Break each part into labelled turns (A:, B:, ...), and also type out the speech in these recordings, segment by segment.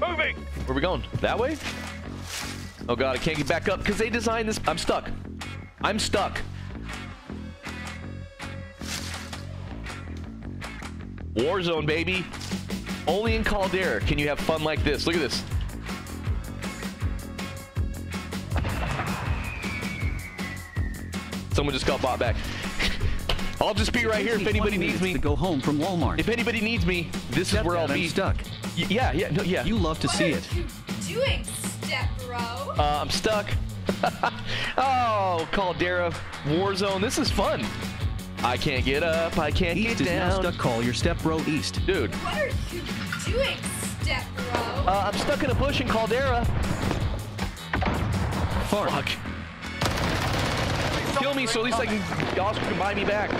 A: Moving.
B: Where we going? That way? Oh god, I can't get back up because they designed this. I'm stuck. I'm stuck. Warzone, baby. Only in Caldera can you have fun like this. Look at this. Someone just got bought back. I'll just be right here if anybody needs me.
C: To go home from Walmart.
B: If anybody needs me, this is where I'll
C: Stepdad, I'm
B: be.
C: stuck.
B: Y- yeah, yeah, no, yeah.
C: You love to
D: What
C: see
D: are
C: it.
D: you doing, step bro?
B: Uh, I'm stuck. oh, Caldera Warzone. This is fun. I can't get up. I can't
C: East
B: get
C: is now stuck. Call your step bro East.
B: Dude,
D: what are you doing, step bro?
B: uh, I'm stuck in a bush in Caldera.
C: Fart.
B: Fuck. Kill me so at least I can, Oscar can buy me back.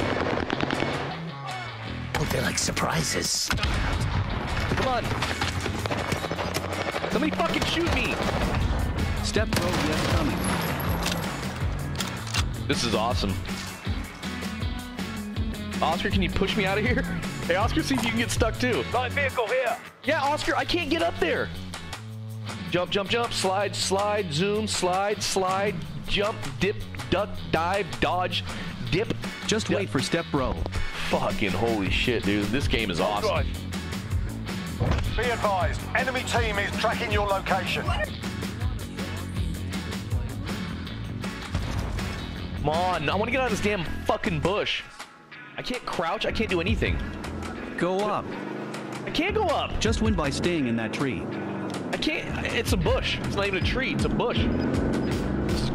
E: Oh, they're like surprises.
B: Come on. Somebody fucking shoot me.
C: Step bro yes coming.
B: This is awesome. Oscar, can you push me out of here? Hey, Oscar, see if you can get stuck too.
A: Light vehicle here.
B: Yeah, Oscar, I can't get up there. Jump, jump, jump, slide, slide, zoom, slide, slide, jump, dip, duck, dive, dodge, dip.
C: Just
B: Yep.
C: wait for step bro.
B: Fucking holy shit, dude. This game is awesome.
A: Right. Be advised, enemy team is tracking your location.
B: Come on, I want to get out of this damn fucking bush. I can't crouch, I can't do anything.
C: Go up.
B: I can't go up.
C: Just win by staying in that tree.
B: I can't. It's a bush. It's not even a tree. It's a bush.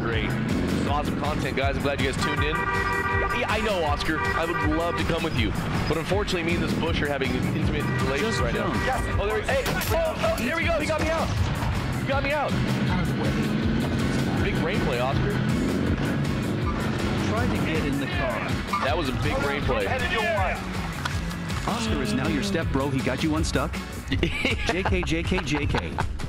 B: This is great. This is awesome content, guys. I'm glad you guys tuned in. Yeah, yeah, I know, Oscar. I would love to come with you, but unfortunately, me and this bush are having intimate relations
C: Just
B: right
C: jump.
B: now. Oh, there. Hey, oh, oh, there we go. He got me out. He got me out. Big brain play, Oscar.
C: Try to get in the car.
B: That was a big brain play.
A: Headed your way.
C: Oscar is now your step bro. He got you unstuck. JK, JK, JK.